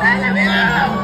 Đây là biết không?